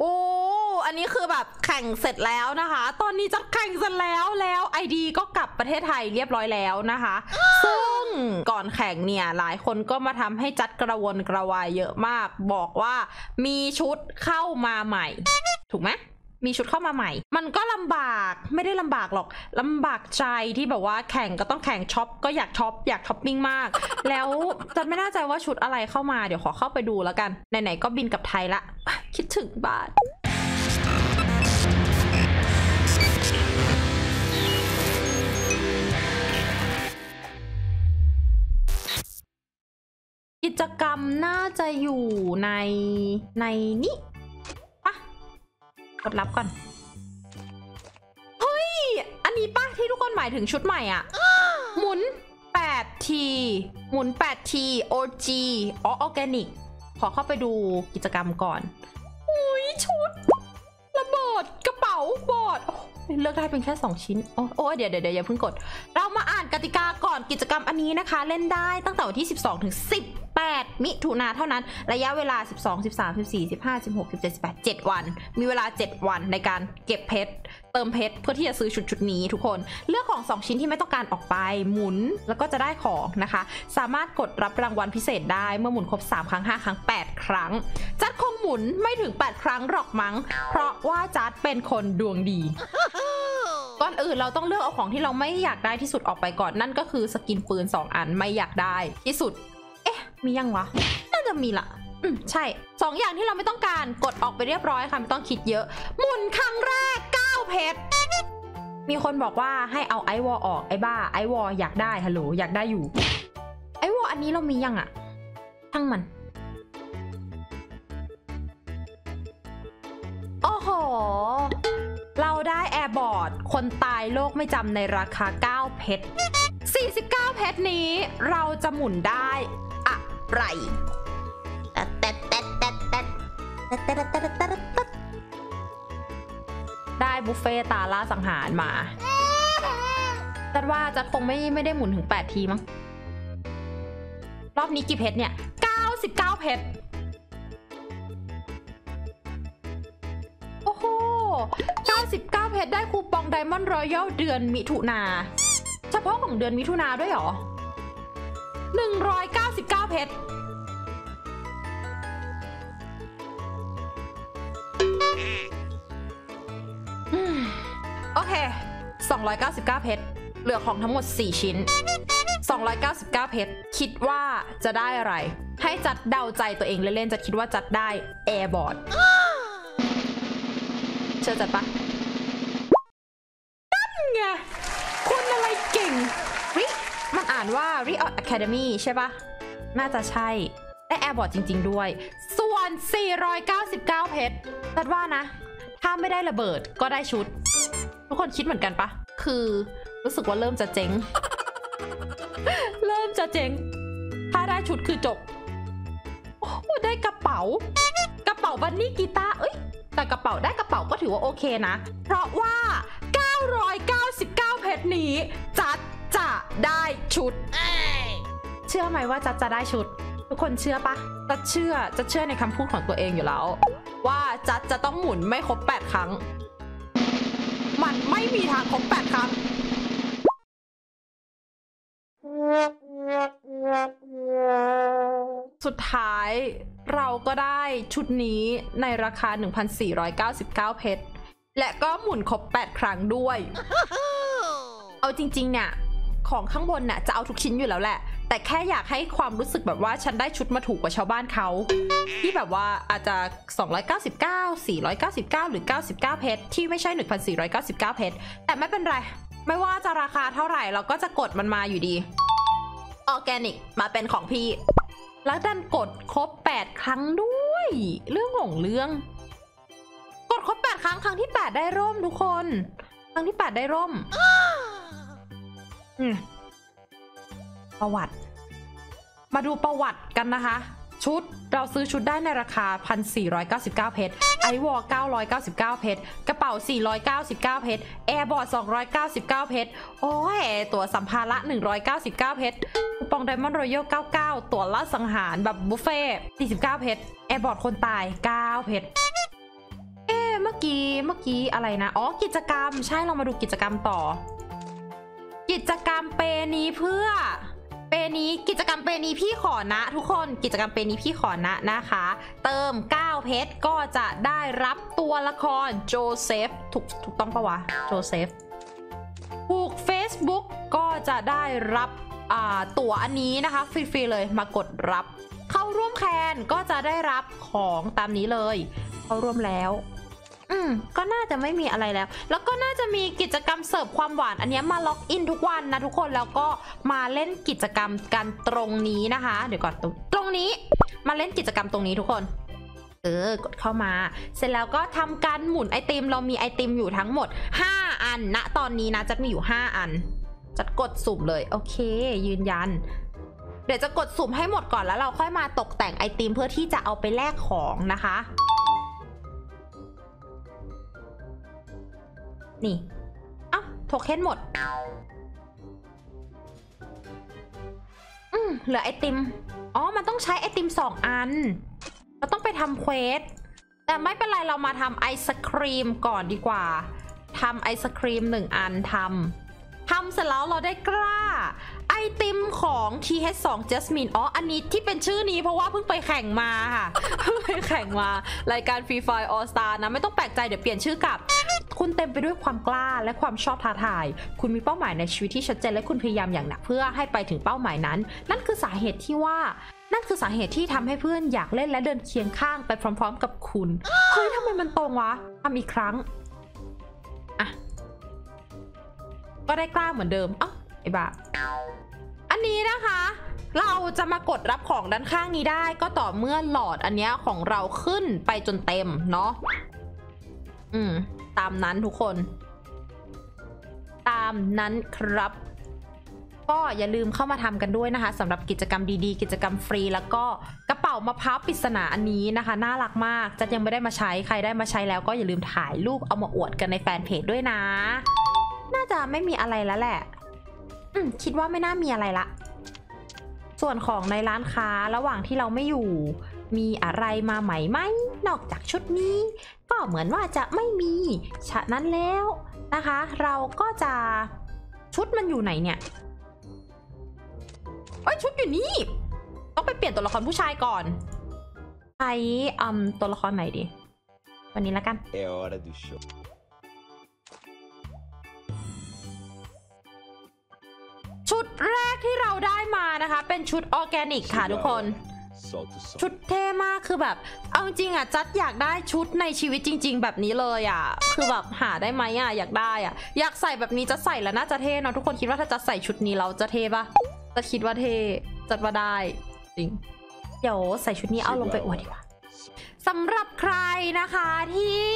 โอ้ อันนี้คือแบบแข่งเสร็จแล้วนะคะ ตอนนี้จะแข่งเสร็จแล้วแล้วไอดีก็กลับประเทศไทยเรียบร้อยแล้วนะคะ ซึ่งก่อนแข่งเนี่ยหลายคนก็มาทำให้จันกระวนกระวายเยอะมาก บอกว่ามีชุดเข้ามาใหม่ ถูกไหม มีชุดเข้ามาใหม่ มันก็ลำบากไม่ได้ลำบากหรอกลำบากใจที่แบบว่าแข่งก็ต้องแข่งช็อปก็อยากช็อปอยากช็อปปิ้งมาก แล้วจันไม่แน่ใจว่าชุดอะไรเข้ามาเดี๋ยวขอเข้าไปดูแล้วกัน ไหนๆก็บินกลับไทยละ คิดถึงบ้านกิจกรรมน่าจะอยู่ในในนี้ กดรับก่อน เฮ้ย อันนี้ปะที่ทุกคนหมายถึงชุดใหม่อะ หมุน8ทีหมุน8ที OG อ๋อออร์แกนิก ขอเข้าไปดูกิจกรรมก่อน อุ้ยชุด ระเบิดกระเป๋าบอดโอ้เลือกได้เป็นแค่ 2 ชิ้น โอ้โอ้เดี๋ยวเดี๋ยวเดี๋ยวอย่าเพิ่งกด เรามาอ่านกติกาก่อนกิจกรรมอันนี้นะคะ เล่นได้ตั้งแต่วันที่ 12 ถึง 18มิถุนาเท่านั้น ระยะเวลา 12 13 14 15 16 17 18 7 วัน มีเวลา 7 วันในการเก็บเพชร เติมเพชรเพื่อที่จะซื้อชุดชุดนี้ทุกคน เลือกของ 2 ชิ้นที่ไม่ต้องการออกไปหมุนแล้วก็จะได้ของนะคะ สามารถกดรับรางวัลพิเศษได้เมื่อหมุนครบ 3 ครั้ง 5 ครั้ง 8 ครั้ง จัดคงหมุนไม่ถึง 8 ครั้งหรอกมั้ง เพราะว่าจัดเป็นคนดวงดีก่อนอื่นเราต้องเลือกเอาของที่เราไม่อยากได้ที่สุดออกไปก่อนนั่นก็คือสกินปืน 2 อันไม่อยากได้ที่สุดเอ๊ะ มียังวะ น่าจะมีละอืมใช่สองอย่างที่เราไม่ต้องการกดออกไปเรียบร้อยค่ะไม่ต้องคิดเยอะ หมุนครั้งแรก9เพชรมีคนบอกว่าให้เอาไอวอลออกไอบ้าไอวอลอยากได้ฮัลโหลอยากได้อยู่ ไอวอลอันนี้เรามียังอะทั้งมันโอ้โห เราได้แอร์บอร์ดคนตายโลกไม่จำในราคา 9 เพชร49 เพชรนี้เราจะหมุนได้ ไรได้บุฟเฟ่ตาล่าสังหารมาแต้ว่าจะคงไม่ไม่ได้หมุนถึง 8 ทีมั้ง รอบนี้กี่เพชรเนี่ย 99 เพชร โอ้โห 99 เพชรได้คูปองไดมอนด์รอยัลเดือนมิถุนา เฉพาะของเดือนมิถุนาด้วยหรอ 199 เพชรอืมโอเค 299 เพชร เหลือของทั้งหมด 4 ชิ้น 299 เพชร คิดว่าจะได้อะไร ให้จัดเดาใจตัวเองเล่นๆจะคิดว่าจัดได้แอร์บอร์ดเชื่อจัดปะนั่นไงคุณอะไรเก่งริมันอ่านว่า r e o Academy ใช่ปะ น่าจะใช่ ได้แอร์บอร์ดจริง ๆ ด้วย ส่วน 499 เพชรจัดว่านะ ถ้าไม่ได้ระเบิดก็ได้ชุด ทุกคนคิดเหมือนกันปะ คือรู้สึกว่าเริ่มจะเจ๊ง เริ่มจะเจ๊ง ถ้าได้ชุดคือจบ โอ้ได้กระเป๋า กระเป๋าบันนี่กีตาร์เอ้ยแต่กระเป๋าได้กระเป๋าก็ถือว่าโอเคนะ เพราะว่า ชื่อไหมว่าจัดจะได้ชุด ทุกคนเชื่อปะจัดเชื่อจะเชื่อในคำพูดของตัวเองอยู่แล้ว ว่าจัดจะต้องหมุนไม่ครบ 8 ครั้ง มันไม่มีทางครบ 8 ครั้งสุดท้ายเราก็ได้ชุดนี้ในราคา 1,499 เพชร และก็หมุนครบ 8 ครั้งด้วย เอาจริง ๆ เนี่ย ของข้างบนน่ะจะเอาทุกชิ้นอยู่แล้วแหละ แต่แค่อยากให้ความรู้สึกแบบว่าฉันได้ชุดมาถูกกว่าชาวบ้านเขา ที่แบบว่าอาจจะ 299 499 หรือ 99 เพชรที่ไม่ใช่ 1,499 เพชรแต่ไม่เป็นไร ไม่ว่าจะราคาเท่าไหร่เราก็จะกดมันมาอยู่ดีออแกนิกมาเป็นของพี่ แล้วดันกดครบ 8 ครั้งด้วย เรื่องของเรื่อง กดครบ 8 ครั้งครั้งที่ 8 ได้ร่มทุกคน ครั้งที่ 8 ได้ร่มอืม ประวัติ มาดูประวัติกันนะคะ ชุดเราซื้อชุดได้ในราคา 1,499 เพชร ice wall 999 เพชรกระเป๋า 499 เพชร airboard 299 เพชรโอ้ยตั๋วสัมภาระ 199 เพชรคูปอง Diamond Royale 99 ตั๋วละสังหารแบบบุฟเฟ่49 เพชรแอร์บอร์ดคนตาย 9 เพชรกี้เมื่อกี้อะไรนะ อ๋อ กิจกรรม ใช่เรามาดูกิจกรรมต่อ กิจกรรมเปนี้เพื่อ ปนี้กิจกรรมเปนี้พี่ขอนะ ทุกคนกิจกรรมเปนี้พี่ขอนะนะคะ เติม 9 เพชรก็จะได้รับตัวละครโจเซฟถูกถูกต้องปะวะโจเซฟผูก Facebook ก็จะได้รับอ่าตั๋วอันนี้นะคะ ฟรี ๆ เลยมากดรับ เข้าร่วมแคนก็จะได้รับของตามนี้เลย เข้าร่วมแล้ว อืมก็น่าจะไม่มีอะไรแล้ว แล้วก็น่าจะมีกิจกรรมเสิร์ฟความหวาน อันนี้มา login ทุกวันนะทุกคน แล้วก็มาเล่นกิจกรรมกันตรงนี้นะคะ เดี๋ยวก่อนตรงตรงนี้ มาเล่นกิจกรรมตรงนี้ทุกคน เออ กดเข้ามา เสร็จแล้วก็ทำการหมุนไอติม เรามีไอติมอยู่ทั้งหมด 5 อันณตอนนี้นะจัดมีอยู่ 5 อัน จัดกดสุ่มเลย โอเค ยืนยัน เดี๋ยวจะกดสุ่มให้หมดก่อนแล้วเราค่อยมาตกแต่งไอติมเพื่อที่จะเอาไปแลกของนะคะ นี่เอ้าโทเค็นหมด อืมเหลือไอติม อ๋อ มันต้องใช้ไอติมสองอัน เราต้องไปทำเควส แต่ไม่เป็นไรเรามาทำไอศครีมก่อนดีกว่า ทำไอศครีมหนึ่งอันทำทำเสร็จแล้วเราได้กล้า ติมของ TH2 Jasmine อ๋อ อันนี้ที่เป็นชื่อนี้เพราะว่าเพิ่งไปแข่งมาค่ะเพิ่งไปแข่งมารายการ Free Fire All Star นะ ไม่ต้องแปลกใจเดี๋ยวเปลี่ยนชื่อกลับ คุณเต็มไปด้วยความกล้าและความชอบท้าทาย คุณมีเป้าหมายในชีวิตที่ชัดเจนและคุณพยายามอย่างหนักเพื่อให้ไปถึงเป้าหมายนั้น นั่นคือสาเหตุที่ว่านั่นคือสาเหตุที่ทำให้เพื่อนอยากเล่นและเดินเคียงข้างไปพร้อม ๆ กับคุณเฮ้ยทำไมมันตรงวะทำอีกครั้งอะก็ได้กล้าเหมือนเดิมอ้าไอ้บ้า อันนี้นะคะ เราจะมากดรับของด้านข้างนี้ได้ ก็ต่อเมื่อหลอดอันนี้ของเราขึ้นไปจนเต็มเนาะอืม ตามนั้นทุกคน ตามนั้นครับ ก็อย่าลืมเข้ามาทำกันด้วยนะคะสำหรับกิจกรรมดีๆ กิจกรรมฟรี แล้วก็กระเป๋ามะพร้าวปริศนาอันนี้นะคะ น่ารักมากจัดยังไม่ได้มาใช้ใครได้มาใช้แล้วก็อย่าลืมถ่ายรูปเอามาอวดกันในแฟนเพจด้วยนะ น่าจะไม่มีอะไรแล้วแหละ คิดว่าไม่น่ามีอะไรละ ส่วนของในร้านค้าระหว่างที่เราไม่อยู่ มีอะไรมาใหม่ไหม นอกจากชุดนี้ ก็เหมือนว่าจะไม่มี ฉะนั้นแล้วนะคะ เราก็จะชุดมันอยู่ไหนเนี่ยเอ้ยชุดอยู่นี่ ต้องไปเปลี่ยนตัวละครผู้ชายก่อนใช้อืมตัวละครไหนดี วันนี้ละกัน ชุดแรกที่เราได้มานะคะ เป็นชุดออร์แกนิกค่ะทุกคน Solta o som. ชุดเท่มากคือแบบ เอาจริงๆอะจัดอยากได้ชุดในชีวิตจริง ๆ แบบนี้เลยอะ คือแบบหาได้ไหมอะอยากได้อะ อยากใส่แบบนี้จะใส่แล้วน่าจะเท่เนอะทุกคนคิดว่าถ้าจะใส่ชุดนี้เราจะเท่ปะจะคิดว่าเท่จัดว่าได้จริงเดี๋ยวใส่ชุดนี้เอาลงไปอวดดีกว่า สำหรับใครนะคะที่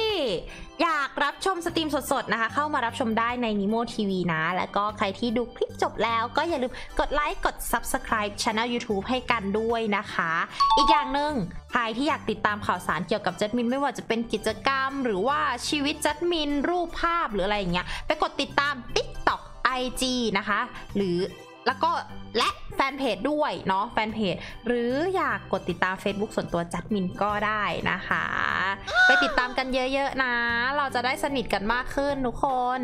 อยากรับชมสตรีมสดๆนะคะ เข้ามารับชมได้ใน Nimo TV นะ แล้วก็ใครที่ดูคลิปจบแล้วก็อย่าลืมกดไลค์กด Subscribe Channel YouTube ให้กันด้วยนะคะ อีกอย่างหนึ่งใครที่อยากติดตามข่าวสารเกี่ยวกับจัดมิน ไม่ว่าจะเป็นกิจกรรม หรือว่าชีวิตจัดมิน รูปภาพหรืออะไรอย่างเงี้ยไปกดติดตาม TikTok IG นะคะ หรือแล้วก็และแฟนเพจด้วยเนาะแฟนเพจหรืออยากกดติดตาม Facebook ส่วนตัวจัดมินก็ได้นะคะ ไปติดตามกันเยอะๆนะ เราจะได้สนิทกันมากขึ้นทุกคน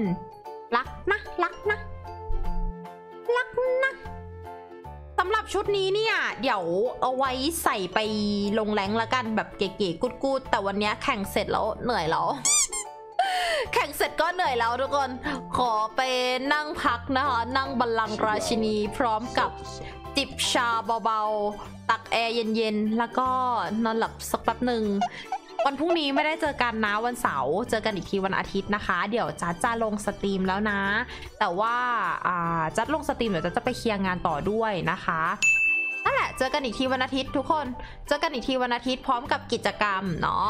รักนะ รักนะ รักนะสำหรับชุดนี้เนี่ย เดี๋ยวเอาไว้ใส่ไปลงแรงละกันแบบเก๋ๆกุดๆแต่วันนี้แข่งเสร็จแล้วเหนื่อยแล้ว แข่งเสร็จก็เหนื่อยแล้วทุกคน ขอไปนั่งพักนะคะ นั่งบัลลังก์ราชินีพร้อมกับจิบชาเบาๆ ตักแอร์เย็นๆ แล้วก็นอนหลับสักแป๊บหนึ่งวันพรุ่งนี้ไม่ได้เจอกันนะวันเสาร์เจอกันอีกทีวันอาทิตย์นะคะ เดี๋ยวจัดจะลง stream แล้วนะ แต่ว่าอ่าจัดลง stream เดี๋ยวจัดจะไปเคลียร์งานต่อด้วยนะคะนั่นแหละเจอกันอีกทีวันอาทิตย์ทุกคน เจอกันอีกทีวันอาทิตย์พร้อมกับกิจกรรมเนาะ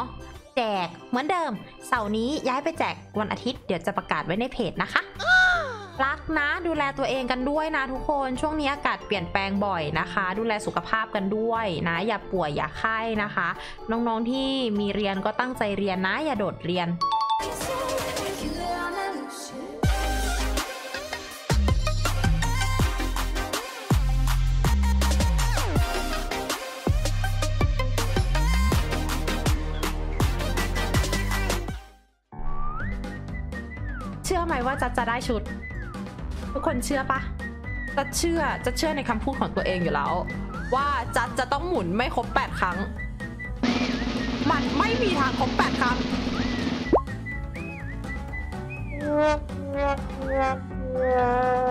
แจกเหมือนเดิม เสาร์นี้ย้ายไปแจกวันอาทิตย์เดี๋ยวจะประกาศไว้ในเพจนะคะรักนะดูแลตัวเองกันด้วยนะทุกคนช่วงนี้อากาศเปลี่ยนแปลงบ่อยนะคะ ดูแลสุขภาพกันด้วยนะ อย่าป่วยอย่าไข้นะคะ น้องๆที่มีเรียนก็ตั้งใจเรียนนะ อย่าโดดเรียน เชื่อไหมว่าจัดจะได้ชุด ทุกคนเชื่อปะจัดเชื่อจะเชื่อในคำพูดของตัวเองอยู่แล้ว ว่าจัดจะต้องหมุนไม่ครบ 8 ครั้ง มันไม่มีทางครบ 8 ครั้งเ